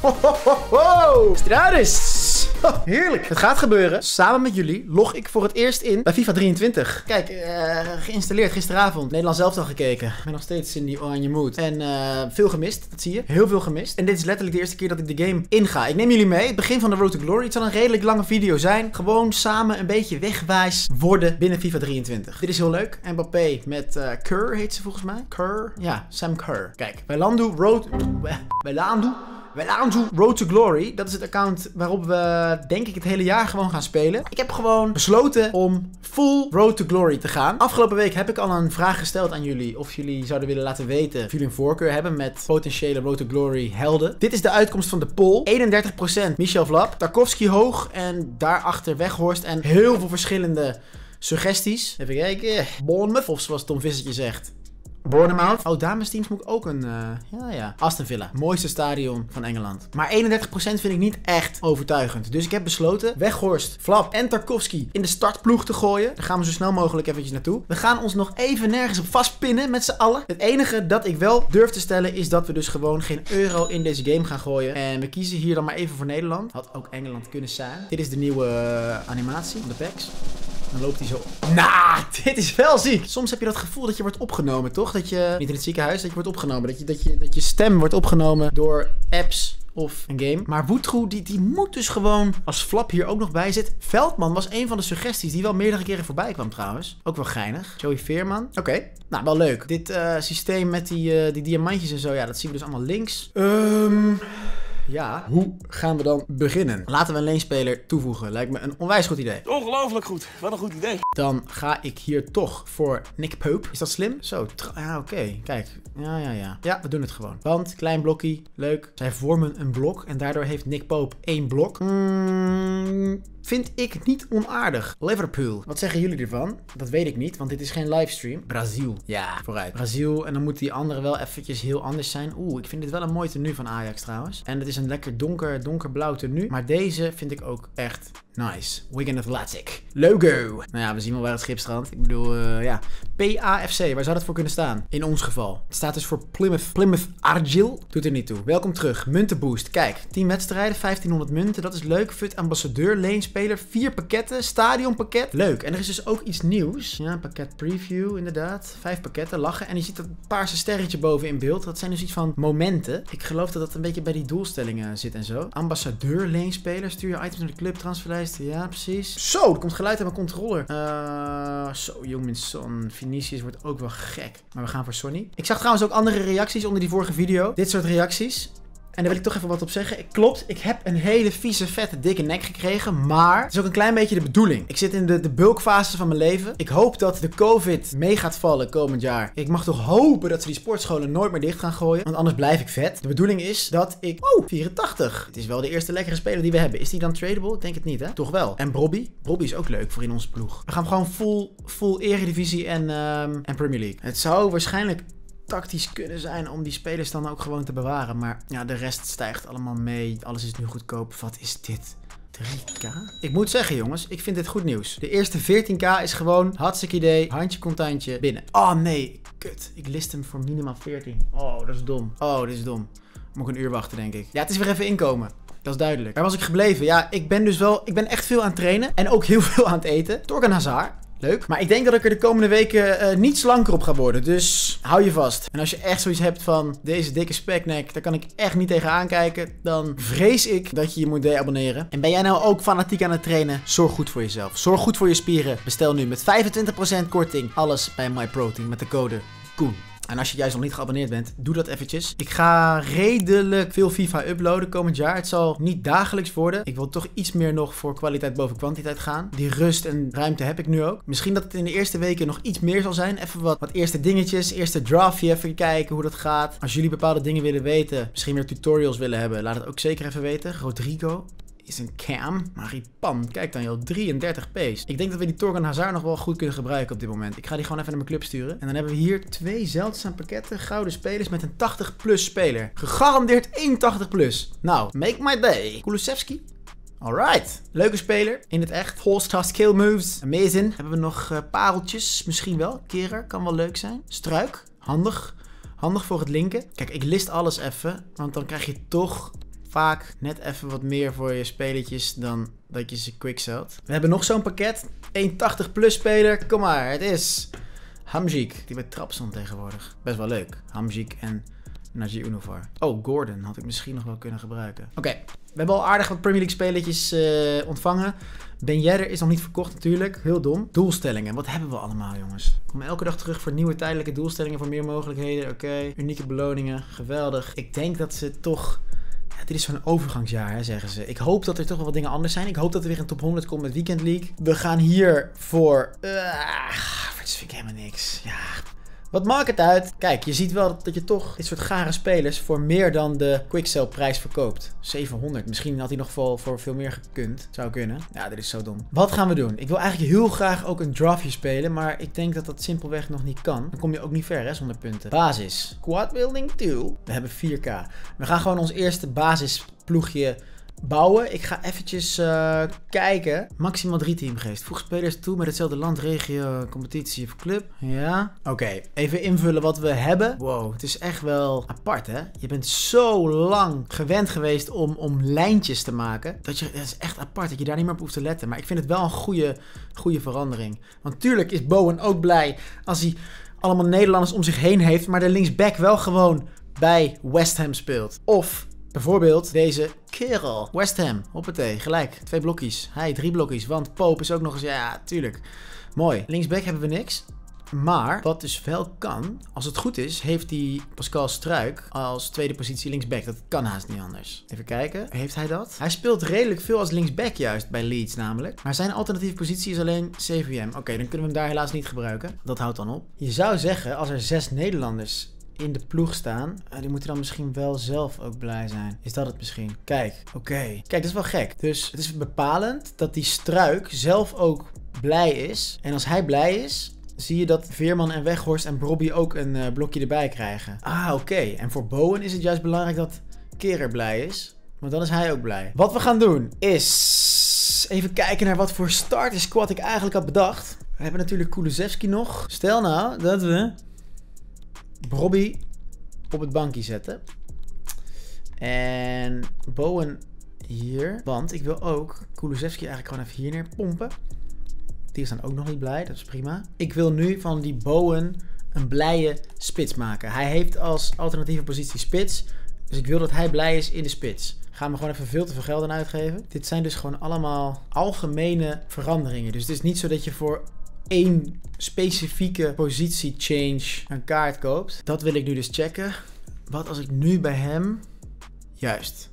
Ho, ho, ho, heerlijk. Het gaat gebeuren. Samen met jullie log ik voor het eerst in bij FIFA 23. Kijk, eh, geïnstalleerd gisteravond. Nederland zelf al gekeken. Ik ben nog steeds in die oranje mood. En eh, veel gemist, dat zie je. Heel veel gemist. En dit is letterlijk de eerste keer dat ik de game inga. Ik neem jullie mee. Het begin van de Road to Glory. Het zal een redelijk lange video zijn. Gewoon samen een beetje wegwijs worden binnen FIFA 23. Dit is heel leuk. Mbappé met uh, Kerr heet ze volgens mij. Kerr? Ja, Sam Kerr. Kijk, bij Landu Road... Bij Landu... Landu Road to Glory. Dat is het account waarop we, denk ik, het hele jaar gewoon gaan spelen. Ik heb gewoon besloten om full Road to Glory te gaan. Afgelopen week heb ik al een vraag gesteld aan jullie. Of jullie zouden willen laten weten of jullie een voorkeur hebben met potentiële Road to Glory helden. Dit is de uitkomst van de poll. 31% Michel Vlap. Tarkovsky hoog. En daarachter Weghorst. En heel veel verschillende suggesties. Even kijken. Bournemouth. Of zoals Tom Vissertje zegt. Bournemouth. Oh, damesteams moet ik ook een... Uh, ja, ja. Aston Villa. Mooiste stadion van Engeland. Maar 31% vind ik niet echt overtuigend. Dus ik heb besloten Weghorst, Flap en Tarkovsky in de startploeg te gooien. Daar gaan we zo snel mogelijk eventjes naartoe. We gaan ons nog even nergens op vastpinnen met z'n allen. Het enige dat ik wel durf te stellen is dat we dus gewoon geen euro in deze game gaan gooien. En we kiezen hier dan maar even voor Nederland. Had ook Engeland kunnen zijn. Dit is de nieuwe uh, animatie de packs. Dan loopt hij zo. Nou, dit is wel ziek. Soms heb je dat gevoel dat je wordt opgenomen, toch? Dat je, niet in het ziekenhuis, dat je wordt opgenomen. Dat je, dat je, dat je stem wordt opgenomen door apps of een game. Maar Woetroe, die, die moet dus gewoon, als Flap hier ook nog bij zit. Veldman was een van de suggesties die wel meerdere keren voorbij kwam trouwens. Ook wel geinig. Joey Veerman. Oké, nou wel leuk. Dit uh, systeem met die, uh, die diamantjes en zo, ja, dat zien we dus allemaal links. Ehm... Um... Ja, hoe gaan we dan beginnen? Laten we een leenspeler toevoegen. Lijkt me een onwijs goed idee. Ongelooflijk goed. Wat een goed idee. Dan ga ik hier toch voor Nick Pope. Is dat slim? Zo, ja oké. Okay. Kijk, ja, ja, ja. Ja, we doen het gewoon. Want, klein blokje, leuk. Zij vormen een blok en daardoor heeft Nick Pope één blok. Mm, vind ik niet onaardig. Liverpool. Wat zeggen jullie ervan? Dat weet ik niet, want dit is geen livestream. Brazil. Ja, vooruit. Brazil. En dan moet die andere wel eventjes heel anders zijn. Oeh, ik vind dit wel een mooi tenue van Ajax trouwens. En het is een lekker donker, donkerblauw tenue. Maar deze vind ik ook echt nice. Wigan Athletic. Logo. Nou ja, we zien wel waar het schip strandt. Ik bedoel, uh, ja. PAFC, waar zou dat voor kunnen staan? In ons geval. Het staat dus voor Plymouth, Plymouth Argyle. Doet er niet toe. Welkom terug. Muntenboost. Kijk, 10 wedstrijden, 1500 munten. Dat is leuk. Fut ambassadeur, leenspeler, 4 pakketten, stadionpakket. Leuk. En er is dus ook iets nieuws. Ja, pakket preview inderdaad. 5 pakketten, lachen. En je ziet dat paarse sterretje boven in beeld. Dat zijn dus iets van momenten. Ik geloof dat dat een beetje bij die doelstellingen zit en zo. Ambassadeur, leenspeler. Stuur je items naar de club, transferlijst. Ja, precies. Zo, er komt geluid uit mijn controller. Uh, zo, Jongminson. Vinicius wordt ook wel gek. Maar we gaan voor Sonny. Ik zag trouwens ook andere reacties onder die vorige video. Dit soort reacties. En daar wil ik toch even wat op zeggen. Klopt, ik heb een hele vieze, vette, dikke nek gekregen. Maar het is ook een klein beetje de bedoeling. Ik zit in de, de bulkfase van mijn leven. Ik hoop dat de COVID mee gaat vallen komend jaar. Ik mag toch hopen dat ze die sportscholen nooit meer dicht gaan gooien. Want anders blijf ik vet. De bedoeling is dat ik... Oh, 84. Het is wel de eerste lekkere speler die we hebben. Is die dan tradable? Ik denk het niet, hè? Toch wel. En Bobby? Bobby is ook leuk voor in onze ploeg. We gaan gewoon full, full eredivisie en, um, en Premier League. Het zou waarschijnlijk tactisch kunnen zijn om die spelers dan ook gewoon te bewaren. Maar ja, de rest stijgt allemaal mee. Alles is nu goedkoop. Wat is dit? 3k? Ik moet zeggen jongens, ik vind dit goed nieuws. De eerste 14k is gewoon hartstikke idee. Handje contantje binnen. Oh nee, kut. Ik list hem voor minimaal 14. Oh, dat is dom. Oh, dit is dom. Moet ik een uur wachten denk ik. Ja, het is weer even inkomen. Dat is duidelijk. Waar was ik gebleven? Ja, ik ben dus wel... Ik ben echt veel aan het trainen. En ook heel veel aan het eten. Torgan Hazard. Leuk. Maar ik denk dat ik er de komende weken uh, niet slanker op ga worden. Dus hou je vast. En als je echt zoiets hebt van deze dikke speknek, daar kan ik echt niet tegen aankijken. Dan vrees ik dat je je moet deabonneren. En ben jij nou ook fanatiek aan het trainen? Zorg goed voor jezelf. Zorg goed voor je spieren. Bestel nu met 25% korting alles bij MyProtein met de code KOEN. En als je juist nog niet geabonneerd bent, doe dat eventjes. Ik ga redelijk veel FIFA uploaden komend jaar. Het zal niet dagelijks worden. Ik wil toch iets meer nog voor kwaliteit boven kwantiteit gaan. Die rust en ruimte heb ik nu ook. Misschien dat het in de eerste weken nog iets meer zal zijn. Even wat, wat eerste dingetjes, eerste draftje, even kijken hoe dat gaat. Als jullie bepaalde dingen willen weten, misschien meer tutorials willen hebben, laat het ook zeker even weten. Rodrigo, is een cam. Maripan, kijk dan joh, 33 pace. Ik denk dat we die Torgan Hazard nog wel goed kunnen gebruiken op dit moment. Ik ga die gewoon even naar mijn club sturen. En dan hebben we hier twee zeldzame pakketten. Gouden spelers met een 80 plus speler. Gegarandeerd 81 plus. Nou, make my day. Kulusevski. Alright. Leuke speler. In het echt. All-star skill moves. Amazing. Hebben we nog uh, pareltjes? Misschien wel. Kerer. Kan wel leuk zijn. Struik. Handig. Handig voor het linken. Kijk, ik list alles even. Want dan krijg je toch vaak net even wat meer voor je spelertjes dan dat je ze quickselt. We hebben nog zo'n pakket. 1,80 plus speler. Kom maar, het is Hamzik. Die bij trap stond tegenwoordig. Best wel leuk. Hamzik en Najee Unovar. Oh, Gordon had ik misschien nog wel kunnen gebruiken. Oké, we hebben al aardig wat Premier League spelertjes eh, ontvangen. Ben Yedder is nog niet verkocht natuurlijk. Heel dom. Doelstellingen. Wat hebben we allemaal, jongens? Kom elke dag terug voor nieuwe tijdelijke doelstellingen voor meer mogelijkheden. Oké. Unieke beloningen. Geweldig. Ik denk dat ze toch... Dit is zo'n overgangsjaar, hè, zeggen ze. Ik hoop dat er toch wel wat dingen anders zijn. Ik hoop dat er weer een top 100 komt met Weekend League. We gaan hier voor... Uh, dat vind ik helemaal niks. Ja, wat maakt het uit? Kijk, je ziet wel dat je toch dit soort gare spelers voor meer dan de quicksell prijs verkoopt. 700. Misschien had hij nog voor, veel meer gekund. Zou kunnen. Ja, dit is zo dom. Wat gaan we doen? Ik wil eigenlijk heel graag ook een draftje spelen. Maar ik denk dat dat simpelweg nog niet kan. Dan kom je ook niet ver hè, zonder punten. Basis. Squad building 2. We hebben 4k. We gaan gewoon ons eerste basisploegje bouwen. Ik ga eventjes uh, kijken. Maximaal drie teamgeest. Voeg spelers toe met hetzelfde land, regio, competitie of club. Ja. Oké, even invullen wat we hebben. Wow, het is echt wel apart hè. Je bent zo lang gewend geweest om, om lijntjes te maken. Dat, je, dat is echt apart dat je daar niet meer op hoeft te letten. Maar ik vind het wel een goede, goede verandering. Want tuurlijk is Bowen ook blij als hij allemaal Nederlanders om zich heen heeft. Maar de linksback wel gewoon bij West Ham speelt. Of Bijvoorbeeld deze kerel. West Ham. Hoppatee. Gelijk. Twee blokjes. Hij, drie blokjes. Want Pope is ook nog eens... Ja, tuurlijk. Mooi. Linksback hebben we niks. Maar wat dus wel kan, als het goed is, heeft hij Pascal Struik als tweede positie linksback. Dat kan haast niet anders. Even kijken, heeft hij dat? Hij speelt redelijk veel als linksback juist bij Leeds namelijk. Maar zijn alternatieve positie is alleen CVM. Oké, dan kunnen we hem daar helaas niet gebruiken. Dat houdt dan op. Je zou zeggen, als er zes Nederlanders in de ploeg staan. Uh, die moeten dan misschien wel zelf ook blij zijn. Is dat het misschien? Kijk, oké. Kijk, dat is wel gek. Dus het is bepalend dat die struik zelf ook blij is. En als hij blij is, zie je dat Veerman en Weghorst en Brobby ook een uh, blokje erbij krijgen. Ah, oké. En voor Bowen is het juist belangrijk dat Kerer blij is. Want dan is hij ook blij. Wat we gaan doen is even kijken naar wat voor starter squad ik eigenlijk had bedacht. We hebben natuurlijk Kulusevski nog. Stel nou dat we Bobby op het bankje zetten. En Bowen hier. Want ik wil ook Kulusevski eigenlijk gewoon even hier neer pompen. Die is dan ook nog niet blij, dat is prima. Ik wil nu van die Bowen een blije spits maken. Hij heeft als alternatieve positie spits. Dus ik wil dat hij blij is in de spits. Gaan we gewoon even veel te veel geld aan uitgeven. Dit zijn dus gewoon allemaal algemene veranderingen. Dus het is niet zo dat je voor één specifieke positie change een kaart koopt. Dat wil ik nu dus checken. Wat als ik nu bij hem... Juist.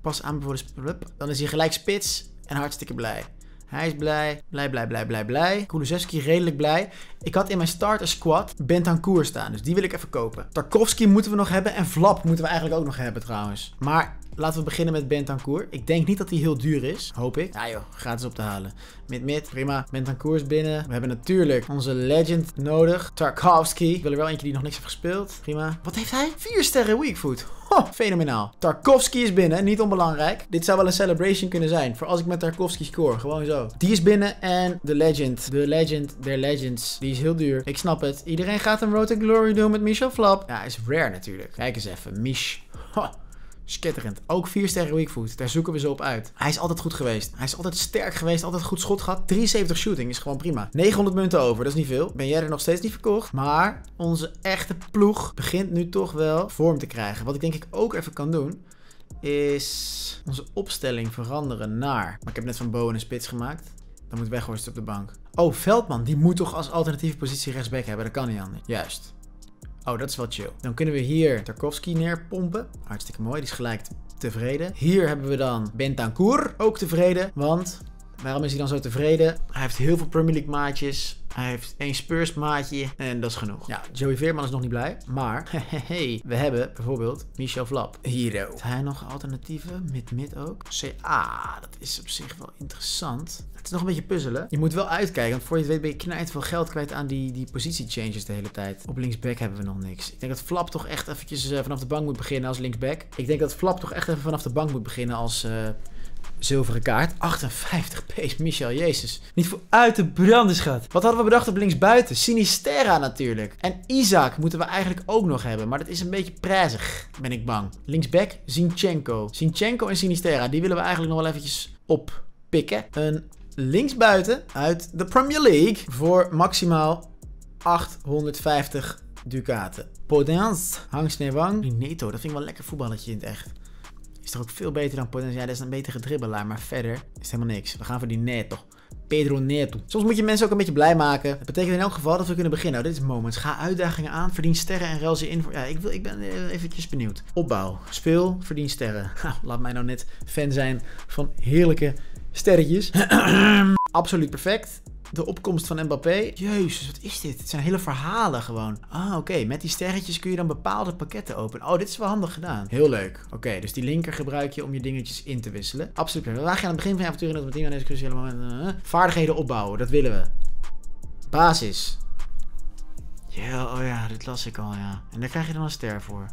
Pas aan voor de Dan is hij gelijk spits en hartstikke blij. Hij is blij, blij, blij, blij, blij, blij. Kulusevski redelijk blij. Ik had in mijn starter squad Bentancur staan, dus die wil ik even kopen. Tarkovsky moeten we nog hebben en Vlap moeten we eigenlijk ook nog hebben trouwens. Maar Laten we beginnen met Bentancur. Ik denk niet dat hij heel duur is. Hoop ik. Ja joh, gratis op te halen. Mid-mid, prima. Bentancur is binnen. We hebben natuurlijk onze legend nodig. Tarkovsky. Ik wil er wel eentje die nog niks heeft gespeeld. Prima. Wat heeft hij? Vier sterren weakfoot. Oh, fenomenaal. Tarkovsky is binnen, niet onbelangrijk. Dit zou wel een celebration kunnen zijn. Voor als ik met Tarkovsky score. Gewoon zo. Die is binnen en de legend. De legend der legends. Die is heel duur. Ik snap het. Iedereen gaat een Road to Glory doen met Michel Flap. Ja, is rare natuurlijk. Kijk eens even. Mich. Skitterend. Ook 4 sterren weakfoot. Daar zoeken we ze op uit. Hij is altijd goed geweest. Hij is altijd sterk geweest. Altijd goed schot gehad. 73 shooting is gewoon prima. 900 munten over. Dat is niet veel. Ben jij er nog steeds niet verkocht. Maar onze echte ploeg begint nu toch wel vorm te krijgen. Wat ik denk ik ook even kan doen. Is onze opstelling veranderen naar. Maar ik heb net van Bowen een spits gemaakt. Dan moet Weghorst op de bank. Oh, Veldman. Die moet toch als alternatieve positie rechtsback hebben. Dat kan niet anders. Juist. Oh, dat is wel chill. Dan kunnen we hier Tarkovsky neerpompen. Hartstikke mooi, die is gelijk tevreden. Hier hebben we dan Bentancur, ook tevreden. Want, waarom is hij dan zo tevreden? Hij heeft heel veel Premier League maatjes. Hij heeft één Spurs maatje en dat is genoeg. Ja, Joey Veerman is nog niet blij. Maar, hey, we hebben bijvoorbeeld Michel Vlap. Hier. Heeft hij nog alternatieven? Mid-mid ook? CA, dat is op zich wel interessant. Het is nog een beetje puzzelen. Je moet wel uitkijken, want voor je het weet ben je knijt veel geld kwijt aan die, die changes de hele tijd. Op linksback hebben we nog niks. Ik denk dat Flap toch echt eventjes uh, vanaf de bank moet beginnen als linksback. Ik denk dat Flap toch echt even vanaf de bank moet beginnen als... Uh, Zilveren kaart. 58 pace, Michel, jezus. Niet voor uit de branden, schat. Wat hadden we bedacht op linksbuiten? Sinisterra natuurlijk. En Isaac moeten we eigenlijk ook nog hebben. Maar dat is een beetje prijzig, ben ik bang. Linksback, Zinchenko. Zinchenko en Sinisterra, die willen we eigenlijk nog wel eventjes oppikken. Een linksbuiten uit de Premier League voor maximaal 850 ducaten. Podens, Hang Sneewang. Neto, dat vind ik wel een lekker voetballetje in het echt. Is toch ook veel beter dan Podens. Ja, dat is een betere dribbelaar, maar verder is het helemaal niks. We gaan voor die Neto. Pedro Neto. Soms moet je mensen ook een beetje blij maken. Dat betekent in elk geval dat we kunnen beginnen. Nou, dit is Moments. Ga uitdagingen aan, verdien sterren en ruil ze in. Ja, ik, wil, ik ben eh, eventjes benieuwd. Opbouw. Speel, verdien sterren. Ha, laat mij nou net fan zijn van heerlijke sterretjes. Absoluut perfect. De opkomst van Mbappé. Jezus, wat is dit? Het zijn hele verhalen gewoon. Ah, oké. Met die sterretjes kun je dan bepaalde pakketten openen. Oh, dit is wel handig gedaan. Heel leuk. Oké, dus die linker gebruik je om je dingetjes in te wisselen. Absoluut. We gaan aan het begin van je avontuur in het meteen aan deze cruciale momenten. Uh, vaardigheden opbouwen, dat willen we. Basis. Ja, oh ja, dit las ik al, ja. En daar krijg je dan een ster voor.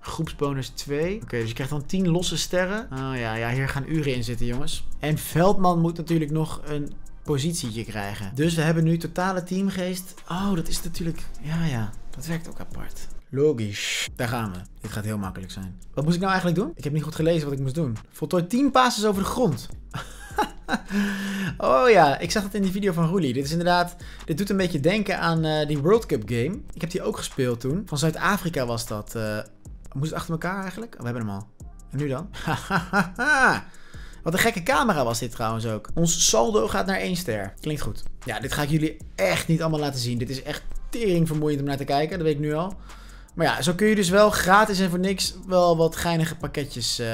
Groepsbonus 2. Oké, dus je krijgt dan 10 losse sterren. Oh ja, ja, hier gaan uren in zitten, jongens. En Veldman moet natuurlijk nog een positietje krijgen. Dus we hebben nu totale teamgeest. Oh, dat is natuurlijk... Ja, ja. Dat werkt ook apart. Logisch. Daar gaan we. Dit gaat heel makkelijk zijn. Wat moest ik nou eigenlijk doen? Ik heb niet goed gelezen wat ik moest doen. Voltooi 10 passes over de grond. oh ja, ik zag dat in die video van Roelie. Dit is inderdaad... Dit doet een beetje denken aan uh, die World Cup game. Ik heb die ook gespeeld toen. Van Zuid-Afrika was dat. Uh, moest het achter elkaar eigenlijk? Oh, we hebben hem al. En nu dan? Wat een gekke camera was dit trouwens ook. Ons saldo gaat naar 1 ster. Klinkt goed. Ja, dit ga ik jullie echt niet allemaal laten zien. Dit is echt tering vermoeiend om naar te kijken. Dat weet ik nu al. Maar ja, zo kun je dus wel gratis en voor niks wel wat geinige pakketjes uh,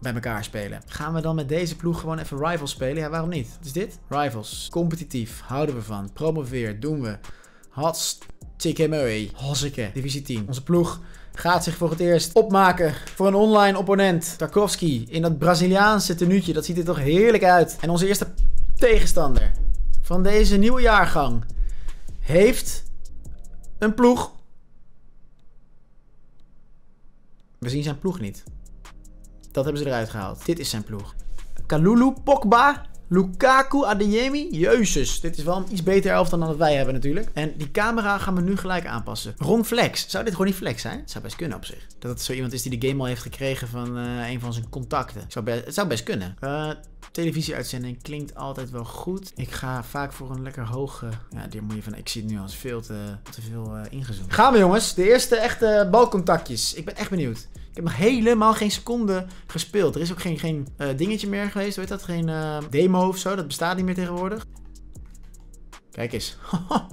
bij elkaar spelen. Gaan we dan met deze ploeg gewoon even Rivals spelen? Ja, waarom niet? Wat is dit? Rivals. Competitief. Houden we van. Promoveer. Doen we. Hartstikke mooi. Hosseke. Divisie 10. Onze ploeg gaat zich voor het eerst opmaken voor een online opponent. Tarkovsky in dat Braziliaanse tenuutje. Dat ziet er toch heerlijk uit. En onze eerste tegenstander van deze nieuwe jaargang heeft een ploeg. We zien zijn ploeg niet. Dat hebben ze eruit gehaald. Dit is zijn ploeg. Kalulu, Pogba, Lukaku, Adeyemi. Jezus, dit is wel een iets beter elftal dan dat wij hebben natuurlijk. En die camera gaan we nu gelijk aanpassen. Ron Flex. Zou dit gewoon niet Flex zijn? Het zou best kunnen op zich. Dat het zo iemand is die de game al heeft gekregen van uh, een van zijn contacten. Zou best, het zou best kunnen. Uh, televisieuitzending klinkt altijd wel goed. Ik ga vaak voor een lekker hoge... Ja, die moet je van... Ik zie het nu als veel te, te veel uh, ingezoomd. Gaan we jongens. De eerste echte balcontactjes. Ik ben echt benieuwd. Ik heb nog helemaal geen seconde gespeeld. Er is ook geen, geen uh, dingetje meer geweest. Weet dat? Geen uh, demo of zo. Dat bestaat niet meer tegenwoordig. Kijk eens.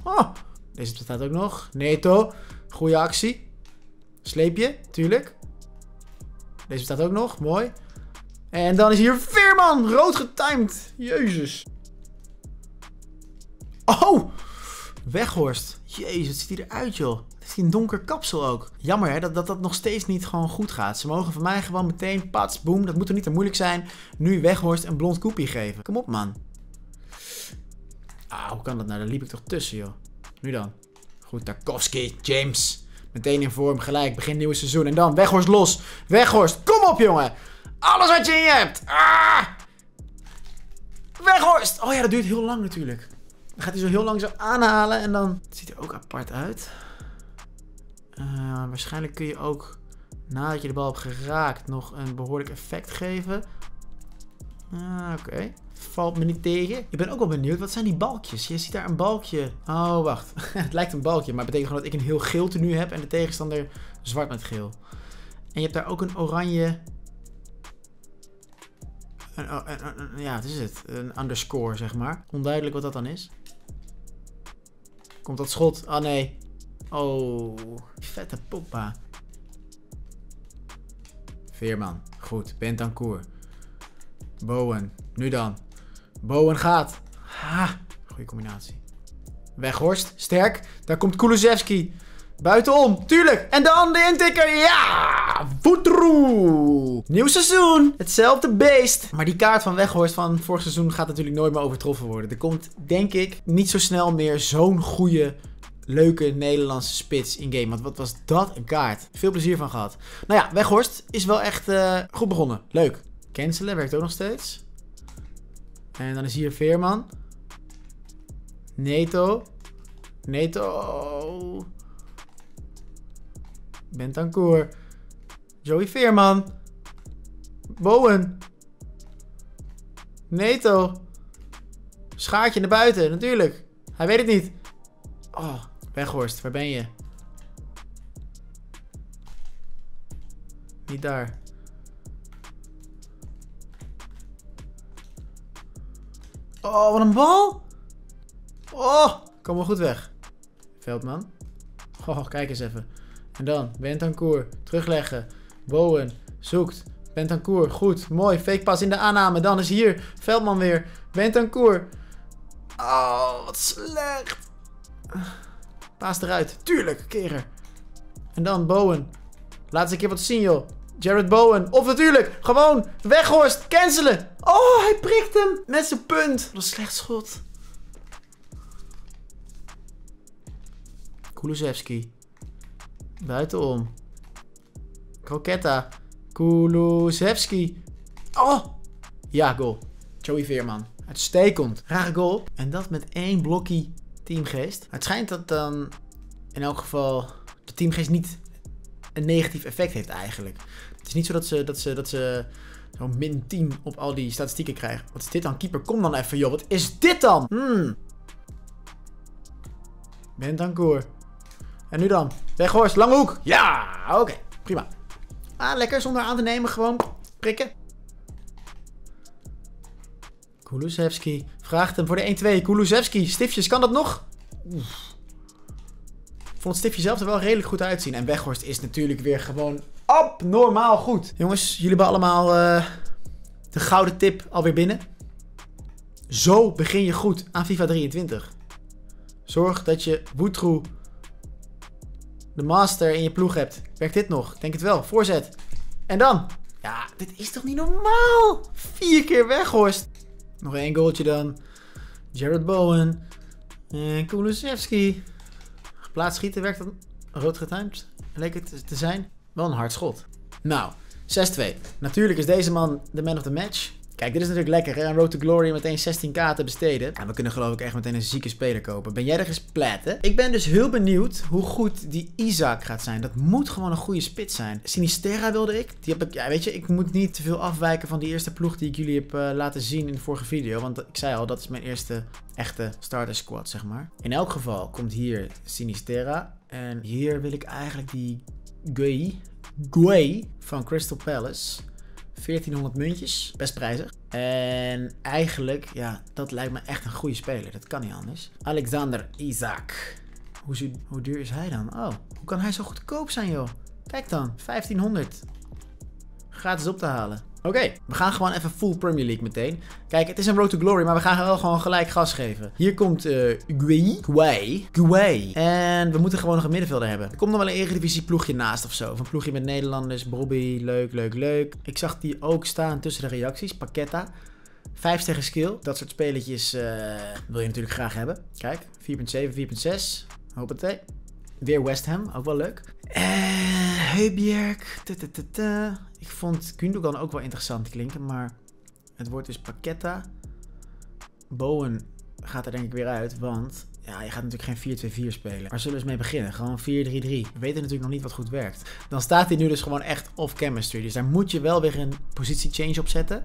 Deze bestaat ook nog. Neto. Goeie actie. Sleepje, tuurlijk. Deze bestaat ook nog. Mooi. En dan is hier Veerman. Rood getimed. Jezus. Oh! Weghorst. Jezus, wat ziet hij eruit, joh. Een donker kapsel ook. Jammer hè, dat, dat dat nog steeds niet gewoon goed gaat. Ze mogen van mij gewoon meteen, pats, boom. Dat moet er niet te moeilijk zijn. Nu Weghorst een blond koepie geven. Kom op, man. Ah, hoe kan dat nou? Daar liep ik toch tussen, joh. Nu dan. Goed, Tarkovsky, James. Meteen in vorm, gelijk. Begin nieuwe seizoen. En dan Weghorst los. Weghorst, kom op, jongen. Alles wat je in je hebt. Ah! Weghorst. Oh ja, dat duurt heel lang natuurlijk. Dan gaat hij zo heel lang zo aanhalen en dan... Ziet er ook apart uit. Uh, waarschijnlijk kun je ook, nadat je de bal hebt geraakt, nog een behoorlijk effect geven. Uh, Oké. Valt me niet tegen. Ik ben ook wel benieuwd. Wat zijn die balkjes? Je ziet daar een balkje. Oh, wacht. het lijkt een balkje, maar het betekent gewoon dat ik een heel geel tenue heb en de tegenstander zwart met geel. En je hebt daar ook een oranje... Een, een, ja, wat is het? Een underscore, zeg maar. Onduidelijk wat dat dan is. Komt dat schot? Ah, nee. Oh, vette poppa. Veerman, goed. Bentancourt. Bowen, nu dan. Bowen gaat. Ha, goede combinatie. Weghorst, sterk. Daar komt Kulusevski. Buitenom, tuurlijk. En dan de intikker. Ja! Voetroe! Nieuw seizoen. Hetzelfde beest. Maar die kaart van Weghorst van vorig seizoen gaat natuurlijk nooit meer overtroffen worden. Er komt, denk ik, niet zo snel meer zo'n goede leuke Nederlandse spits in game. Want wat was dat een kaart. Veel plezier van gehad. Nou ja, Weghorst is wel echt uh, goed begonnen. Leuk. Cancelen werkt ook nog steeds. En dan is hier Veerman. Neto. Neto. Bentancur. Joey Veerman. Bowen. Neto. Schaartje naar buiten, natuurlijk. Hij weet het niet. Oh, Weghorst, waar ben je? Niet daar. Oh, wat een bal! Oh, kom wel goed weg. Veldman. Oh, kijk eens even. En dan Bentancur, terugleggen. Bowen, zoekt. Bentancur, goed, mooi. Fake pas in de aanname. Dan is hier Veldman weer. Bentancur. Oh, wat slecht. Paas eruit. Tuurlijk, keren. En dan Bowen. Laat eens een keer wat zien, joh. Jared Bowen. Of natuurlijk, gewoon Weghorst. Cancelen. Oh, hij prikt hem met zijn punt. Wat een slecht schot. Kulusevski. Buitenom. Kroketta. Kulusevski. Oh! Ja, goal. Joey Veerman. Uitstekend. Rare goal. En dat met één blokkie teamgeest. Het schijnt dat dan in elk geval de teamgeest niet een negatief effect heeft eigenlijk. Het is niet zo dat ze, dat ze, dat ze zo'n min 10 op al die statistieken krijgen. Wat is dit dan? Keeper, kom dan even, joh. Wat is dit dan? Hmm. Bentancur. En nu dan? Weghorst, lange hoek. Ja, oké. prima. Ah, lekker. Zonder aan te nemen. Gewoon prikken. Kulusevski vraagt hem voor de 1-2. Kulusevski, stiftjes, kan dat nog? Oef. Vond het stiftje zelf er wel redelijk goed uitzien. En Weghorst is natuurlijk weer gewoon abnormaal goed. Jongens, jullie hebben allemaal uh, de gouden tip alweer binnen. Zo begin je goed aan FIFA 23. Zorg dat je Boetroe, de master in je ploeg hebt. Werkt dit nog? Denk het wel. Voorzet. En dan. Ja, dit is toch niet normaal? Vier keer Weghorst. Nog één goaltje dan. Jared Bowen. En Kulusevski. Geplaatst schieten werkt dan rood getimed. Leek het te zijn. Wel een hard schot. Nou, 6-2. Natuurlijk is deze man de man of the match. Kijk, dit is natuurlijk lekker, hè? Road to Glory meteen 16k te besteden. En we kunnen geloof ik echt meteen een zieke speler kopen. Ben jij er gesplaten? Ik ben dus heel benieuwd hoe goed die Isaac gaat zijn. Dat moet gewoon een goede spits zijn. Sinisterra wilde ik. Die heb ik, ja weet je, ik moet niet te veel afwijken van die eerste ploeg die ik jullie heb uh, laten zien in de vorige video. Want ik zei al, dat is mijn eerste echte starter squad, zeg maar. In elk geval komt hier Sinisterra. En hier wil ik eigenlijk die Gui, Gui van Crystal Palace. 1400 muntjes, best prijzig. En eigenlijk, ja, dat lijkt me echt een goede speler. Dat kan niet anders. Alexander Isaac. Hoe, duur is hij dan? Oh, hoe kan hij zo goedkoop zijn, joh? Kijk dan, 1500. Gratis op te halen. Oké, we gaan gewoon even full Premier League meteen. Kijk, het is een road to glory, maar we gaan wel gewoon gelijk gas geven. Hier komt uh. Guay. Guay. En we moeten gewoon nog een middenvelder hebben. Er komt nog wel een Eredivisie ploegje naast of zo. Of een ploegje met Nederlanders. Bobby, leuk, leuk, leuk. Ik zag die ook staan tussen de reacties. Paketta. 5 sterren skill. Dat soort spelletjes uh, wil je natuurlijk graag hebben. Kijk, 4.7, 4.6. Hoppatee. Weer West Ham, ook wel leuk. Eh, Heubjerg. Ik vond Gundogan ook wel interessant klinken, maar het wordt dus Paqueta. Bowen gaat er denk ik weer uit, want ja, je gaat natuurlijk geen 4-2-4 spelen. Waar zullen we eens mee beginnen? Gewoon 4-3-3. We weten natuurlijk nog niet wat goed werkt. Dan staat hij nu dus gewoon echt off chemistry. Dus daar moet je wel weer een positie change op zetten.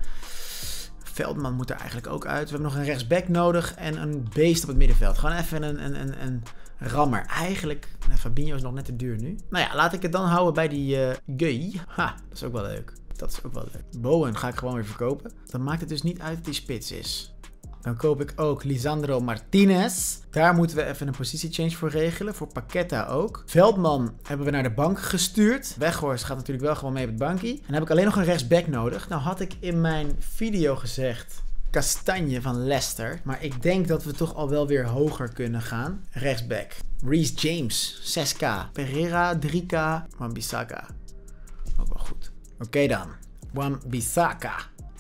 Veldman moet er eigenlijk ook uit. We hebben nog een rechtsback nodig en een beest op het middenveld. Gewoon even een, een, een, een rammer. Eigenlijk, nou, Fabinho is nog net te duur nu. Nou ja, laat ik het dan houden bij die uh, Gay. Ha, dat is ook wel leuk. Dat is ook wel leuk. Bowen ga ik gewoon weer verkopen. Dan maakt het dus niet uit dat hij spits is. Dan koop ik ook Lisandro Martinez. Daar moeten we even een positiechange voor regelen. Voor Paqueta ook. Veldman hebben we naar de bank gestuurd. Weghorst gaat natuurlijk wel gewoon mee op het bankje. En dan heb ik alleen nog een rechtsback nodig. Nou had ik in mijn video gezegd... Kastanje van Leicester. Maar ik denk dat we toch al wel weer hoger kunnen gaan. Rechtsback. Reese James, 6k. Pereira, 3k. Wan-Bissaka. Wel goed. Oké dan. Wan-Bissaka.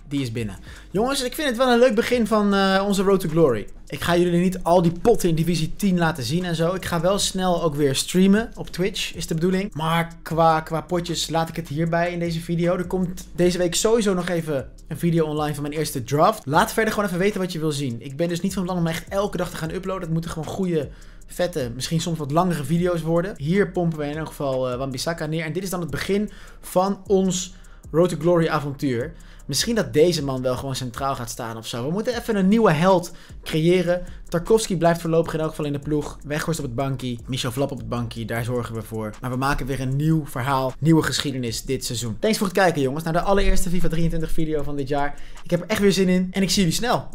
Die is binnen. Jongens, ik vind het wel een leuk begin van uh, onze Road to Glory. Ik ga jullie niet al die potten in divisie 10 laten zien en zo. Ik ga wel snel ook weer streamen op Twitch, is de bedoeling. Maar qua, qua potjes laat ik het hierbij in deze video. Er komt deze week sowieso nog even een video online van mijn eerste draft. Laat verder gewoon even weten wat je wil zien. Ik ben dus niet van plan om echt elke dag te gaan uploaden. Het moeten gewoon goede vette, misschien soms wat langere video's worden. Hier pompen we in elk geval uh, neer. En dit is dan het begin van ons Road to Glory avontuur. Misschien dat deze man wel gewoon centraal gaat staan of zo. We moeten even een nieuwe held creëren. Tarkovsky blijft voorlopig in elk geval in de ploeg. Weghorst op het bankje. Michel Vlap op het bankje. Daar zorgen we voor. Maar we maken weer een nieuw verhaal. Nieuwe geschiedenis dit seizoen. Thanks voor het kijken jongens. Naar de allereerste FIFA 23 video van dit jaar. Ik heb er echt weer zin in. En ik zie jullie snel.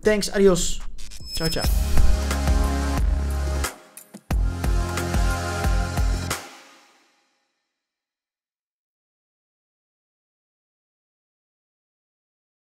Thanks. Adios. Ciao ciao.